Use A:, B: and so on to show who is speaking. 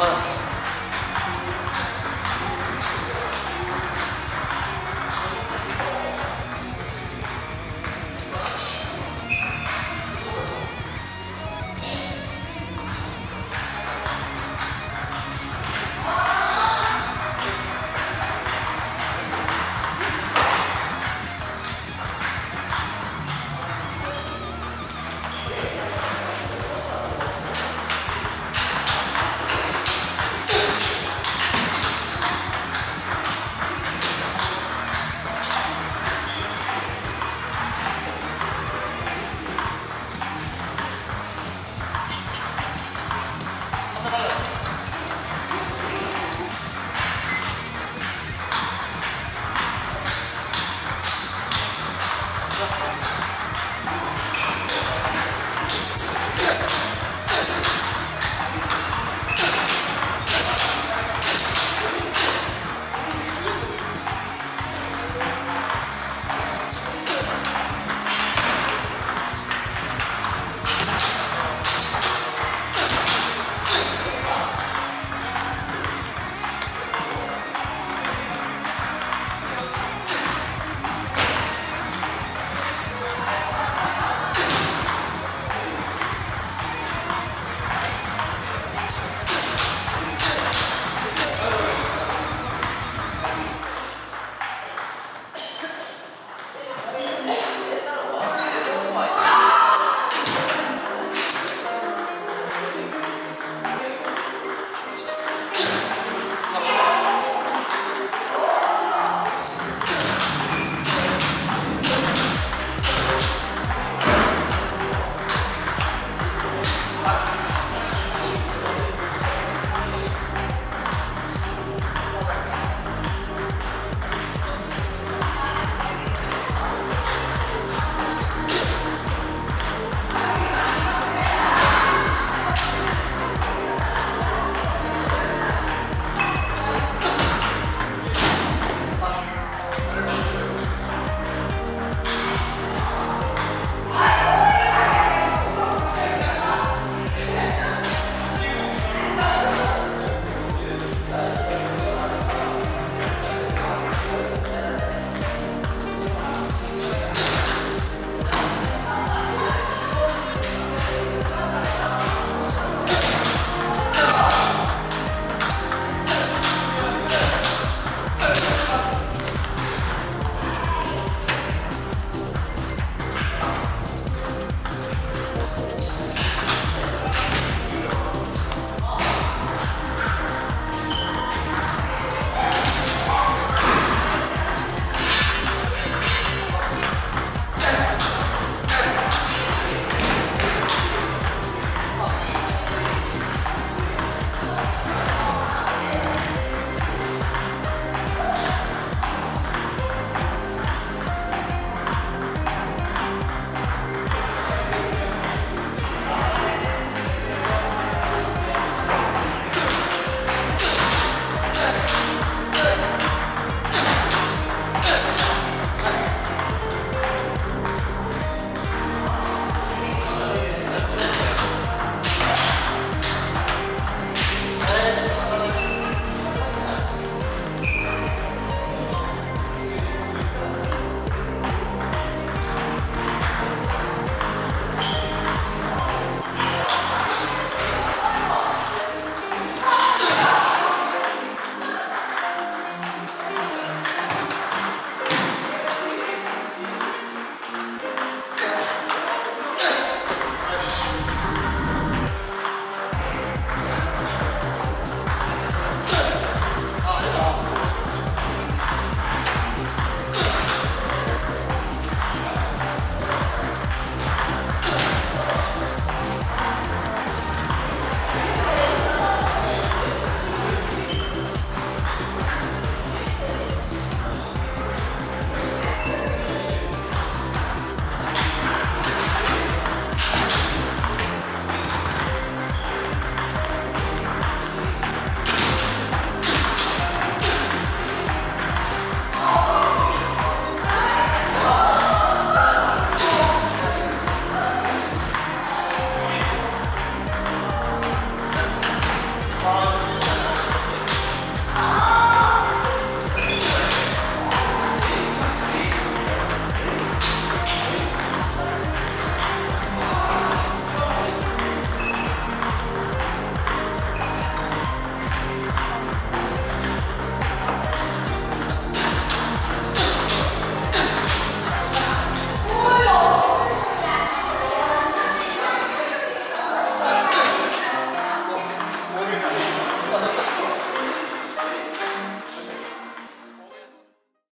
A: Oh.